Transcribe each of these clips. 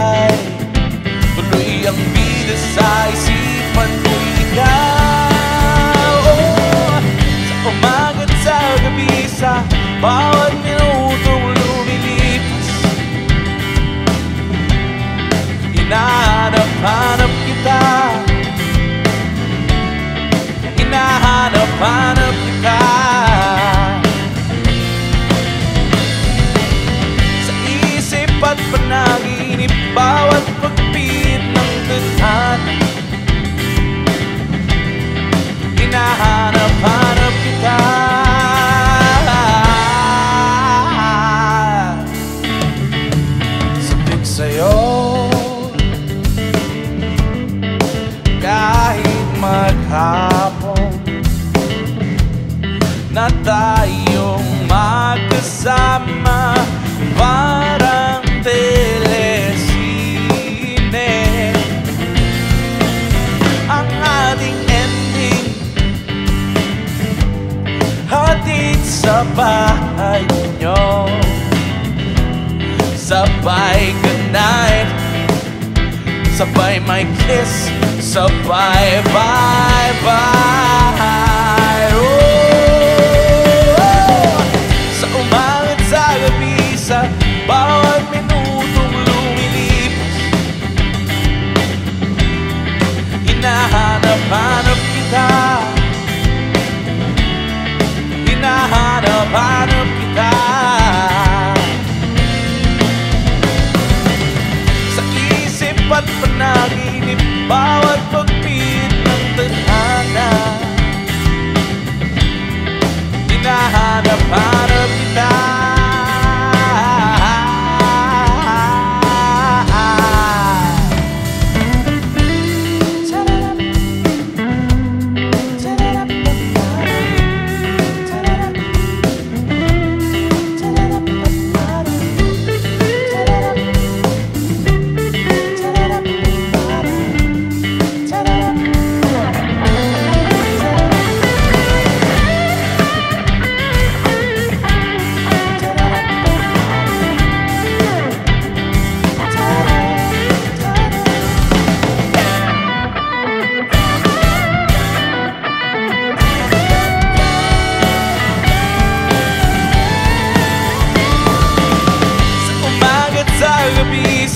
buhay. Tuloy ang bida sa isipan ko ikaw. Oh, Sa umaga't sa gabi sa bawat maghapon Na tayong magkasama Parang telesine. Ang ating ending Hatid sa bahay nyo. Sabay goodnight Sabay my kiss Sabay bye bye oh, Sa umagat sa gabi Sa bawat minutong lumilipas Hinahanap-hanap kita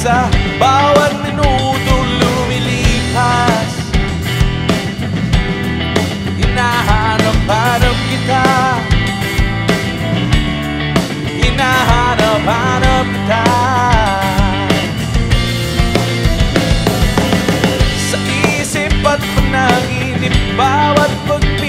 Sa bawat minuto lumilipas. Hinahanap-hanap kita. Hinahanap-hanap kita. Sa isip at panaginip Bawat pagpit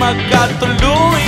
magkatulungan